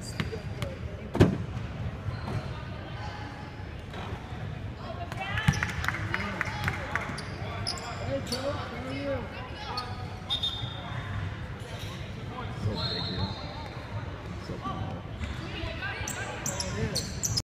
So